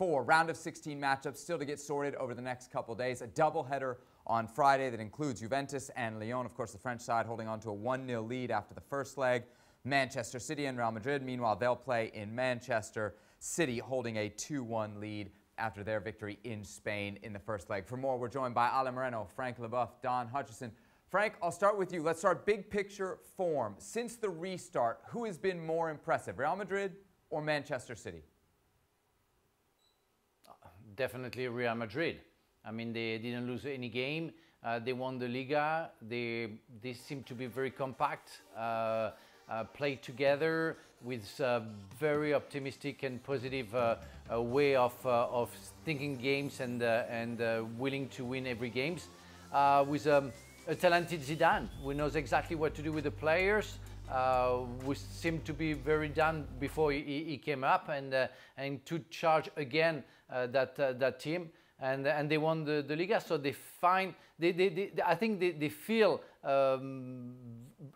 four round of 16 matchups still to get sorted over the next couple days. A doubleheader on Friday that includes Juventus and Lyon. Of course, the French side holding on to a 1-0 lead after the first leg. Manchester City and Real Madrid, meanwhile, they'll play in Manchester. City holding a 2-1 lead after their victory in Spain in the first leg. For more, we're joined by Ale Moreno, Frank Leboeuf, Don Hutchison. Frank, I'll start with you. Let's start big picture form. Since the restart, who has been more impressive, Real Madrid or Manchester City? Definitely Real Madrid. I mean, they didn't lose any game. Uh, they won the Liga. They, they seem to be very compact, uh, uh, play together with a very optimistic and positive uh, uh, way of, uh, of thinking games and, and willing to win every games. with um, a talented Zidane who knows exactly what to do with the players. Uh, we seemed to be very done before he, he came up and uh, and to charge again uh, that that team. And and they won the, the Liga. So they find they, they, they I think they, they feel um,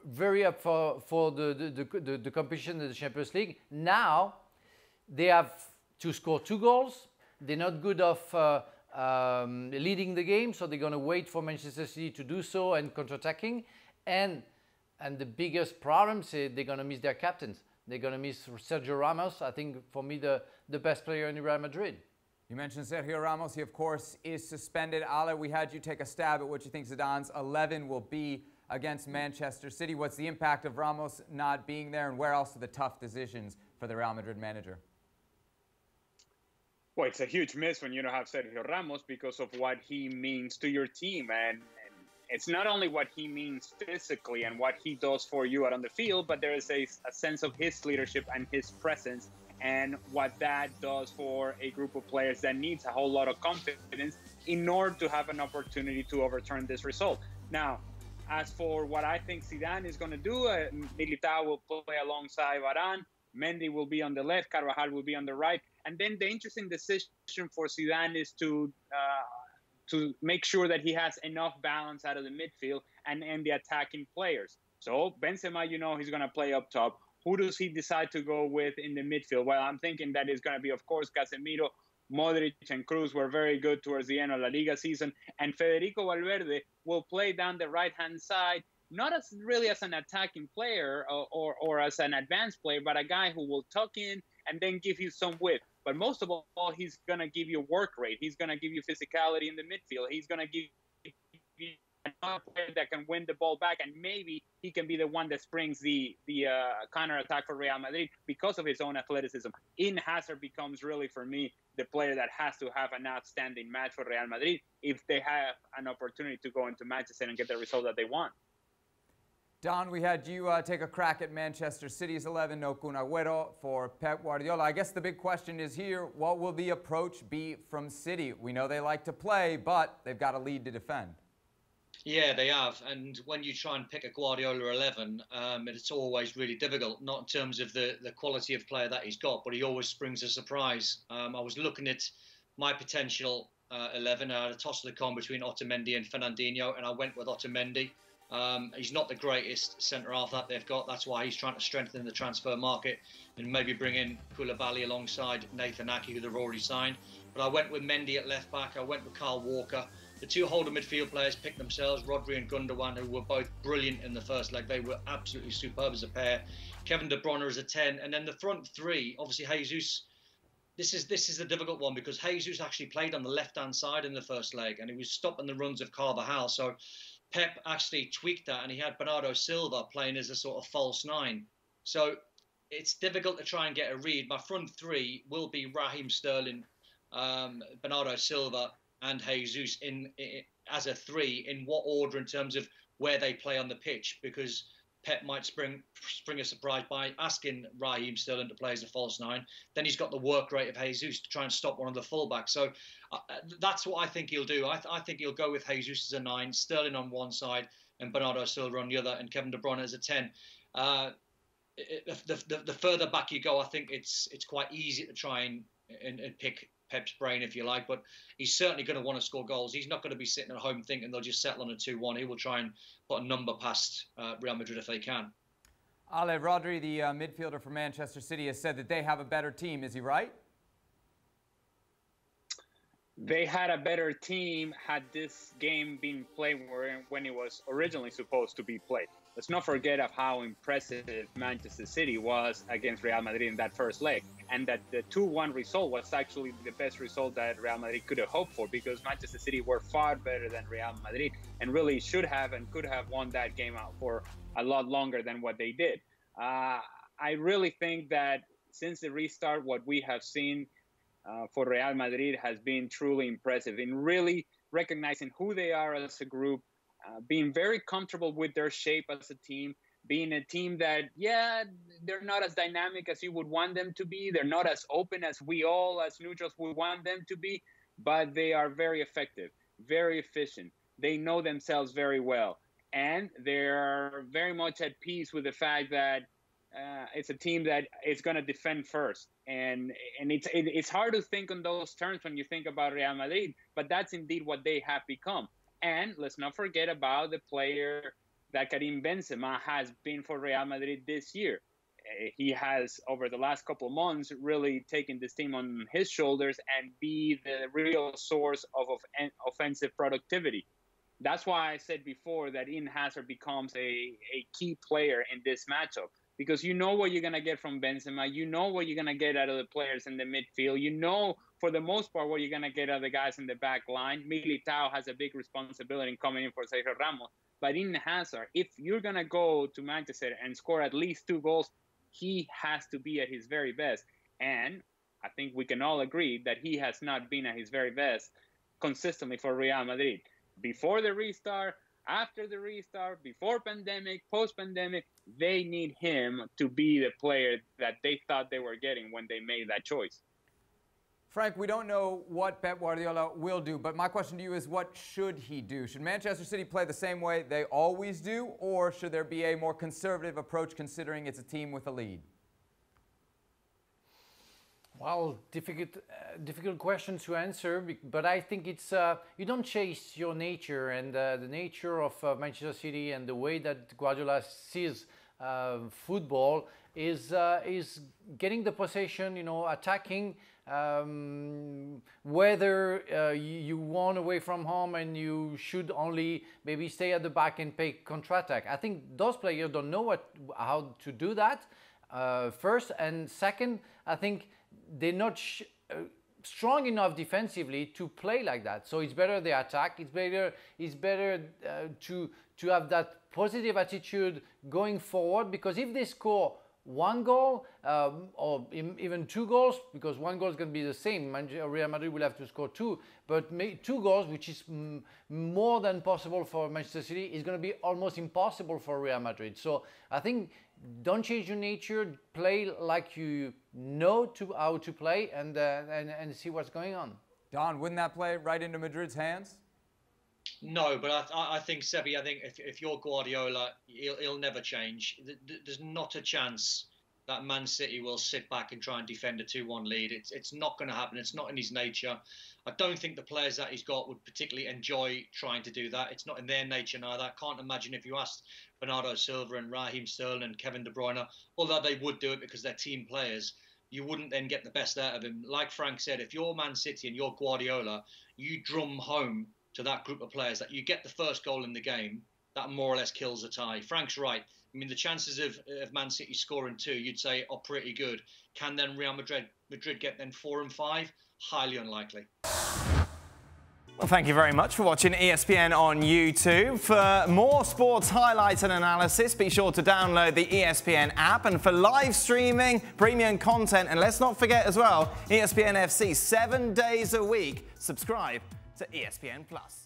very up for for the the, the the competition in the Champions League. Now they have to score two goals. They're not good of um, leading the game, so they're going to wait for Manchester City to do so and counter-attacking. And and the biggest problem is they're going to miss their captains. They're going to miss Sergio Ramos. I think for me the the best player in Real Madrid. You mentioned Sergio Ramos. He of course is suspended. Ale, we had you take a stab at what you think Zidane's 11 will be against Manchester City. What's the impact of Ramos not being there, and where else are the tough decisions for the Real Madrid manager? Well, it's a huge miss when you don't have Sergio Ramos because of what he means to your team. And, and, it's not only what he means physically and what he does for you out on the field, but there is a, a sense of his leadership and his presence and what that does for a group of players that needs a whole lot of confidence in order to have an opportunity to overturn this result. Now, as for what I think Zidane is going to do, uh, Militao will play alongside Varane. Mendy will be on the left, Carvajal will be on the right, and then the interesting decision for Zidane is to uh, to make sure that he has enough balance out of the midfield and and the attacking players. So Benzema, you know, he's going to play up top. Who does he decide to go with in the midfield? Well, I'm thinking that is going to be, of course, Casemiro. Modric and Kroos were very good towards the end of La Liga season, and Federico Valverde will play down the right hand side not as really as an attacking player or, or, or, as an advanced player, but a guy who will tuck in and then give you some width. But most of all, he's going to give you work rate. He's going to give you physicality in the midfield. He's going to give you another player that can win the ball back, and maybe he can be the one that springs the the uh, counter attack for Real Madrid because of his own athleticism. Eden Hazard becomes really for me the player that has to have an outstanding match for Real Madrid if they have an opportunity to go into Manchester and get the result that they want. Don, we had you uh, take a crack at Manchester City's 11, no Kun Agüero for Pep Guardiola. I guess the big question is here, what will the approach be from City? We know they like to play, but they've got a lead to defend. Yeah, they have. And when you try and pick a Guardiola 11, um, it's always really difficult, not in terms of the, the quality of player that he's got, but he always springs a surprise. Um, I was looking at my potential uh, 11. I had a toss of the con between Otamendi and Fernandinho, and I went with Otamendi. Um, he's not the greatest centre half that they've got. That's why he's trying to strengthen the transfer market and maybe bring in Koulibaly alongside Nathan Ake, who they've already signed. But I went with Mendy at left back. I went with Kyle Walker. The two holder midfield players picked themselves, Rodri and Gundogan, who were both brilliant in the first leg. They were absolutely superb as a pair. Kevin De Bruyne as a 10. And then the front three, obviously Jesus this is this is a difficult one because Jesus actually played on the left hand side in the first leg and he was stopping the runs of Carvajal. So Pep actually tweaked that and he had Bernardo Silva playing as a sort of false nine. So it's difficult to try and get a read. My front three will be Raheem Sterling, um, Bernardo Silva, and Jesus in, in, as a three. In what order in terms of where they play on the pitch? Because Pep might spring spring a surprise by asking Raheem Sterling to play as a false nine. Then he's got the work rate of Jesus to try and stop one of the fullbacks. So uh, that's what I think he'll do. I, th- I, think he'll go with Jesus as a nine, Sterling on one side, and Bernardo Silva on the other, and Kevin De Bruyne as a ten. Uh, the, the, the, further back you go, I think it's it's quite easy to try and, and, and pick Pep's brain, if you like. But he's certainly going to want to score goals. He's not going to be sitting at home thinking they'll just settle on a 2 1. He will try and put a number past uh, Real Madrid if they can. Ale Rodri, the uh, midfielder for Manchester City, has said that they have a better team. Is he right? they had a better team had this game been played when it was originally supposed to be played. Let's not forget of how impressive Manchester City was against Real Madrid in that first leg, and that the 2-1 result was actually the best result that Real Madrid could have hoped for because Manchester City were far better than Real Madrid and really should have and could have won that game out for a lot longer than what they did. Uh, I really think that since the restart, what we have seen uh, for Real Madrid has been truly impressive in really recognizing who they are as a group, uh, being very comfortable with their shape as a team, being a team that, yeah, they're not as dynamic as you would want them to be. They're not as open as we all, as neutrals, would want them to be, but they are very effective, very efficient. They know themselves very well. And they're very much at peace with the fact that uh, it's a team that is going to defend first, and and it's it, it's hard to think on those terms when you think about Real Madrid, but that's indeed what they have become. And let's not forget about the player that Karim Benzema has been for Real Madrid this year. Uh, he has over the last couple of months really taken this team on his shoulders and be the real source of, of offensive productivity. That's why I said before that Eden Hazard becomes a, a key player in this matchup because you know what you're going to get from Benzema. You know what you're going to get out of the players in the midfield. You know, for the most part, what you're going to get out of the guys in the back line. Militao has a big responsibility in coming in for Sergio Ramos. But Eden Hazard, if you're going to go to Manchester and score at least two goals, he has to be at his very best. And I think we can all agree that he has not been at his very best consistently for Real Madrid. Before the restart, after the restart, before pandemic, post pandemic, they need him to be the player that they thought they were getting when they made that choice. Frank, we don't know what Pep Guardiola will do, but my question to you is what should he do? Should Manchester City play the same way they always do, or should there be a more conservative approach considering it's a team with a lead? Well, difficult, uh, difficult question to answer, but I think it's uh, you don't chase your nature and uh, the nature of uh, Manchester City and the way that Guardiola sees uh, football is uh, is getting the possession, you know, attacking. Um, whether uh, you want away from home and you should only maybe stay at the back and pay contrattack. I think those players don't know what how to do that. first and second, I think they're not uh, strong enough defensively to play like that. So it's better they attack. It's better. It's better uh, to to have that positive attitude going forward because if they score one goal um, or even two goals, because one goal is going to be the same. Real Madrid will have to score two, but two goals, which is more than possible for Manchester City, is going to be almost impossible for Real Madrid. So I think don't change your nature. Play like you know to how to play, and uh, and and see what's going on. Don, wouldn't that play right into Madrid's hands? No, but I, I think Sebi. I think if, if you're Guardiola, he'll, he'll never change. There's not a chance that Man City will sit back and try and defend a 2-1 lead. It's it's not going to happen. It's not in his nature. I don't think the players that he's got would particularly enjoy trying to do that. It's not in their nature neither. I can't imagine if you asked Bernardo Silva and Raheem Sterling and Kevin De Bruyne, although they would do it because they're team players, you wouldn't then get the best out of him. Like Frank said, if you're Man City and you're Guardiola, you drum home to that group of players that you get the first goal in the game, that more or less kills a tie. Frank's right. I mean, the chances of, of Man City scoring two, you'd say, are pretty good. Can then Real Madrid Madrid get then four and five? Highly unlikely. Well, thank you very much for watching ESPN on YouTube. For more sports highlights and analysis, be sure to download the ESPN app. And for live streaming, premium content, and let's not forget as well, ESPN FC seven days a week, subscribe to ESPN Plus.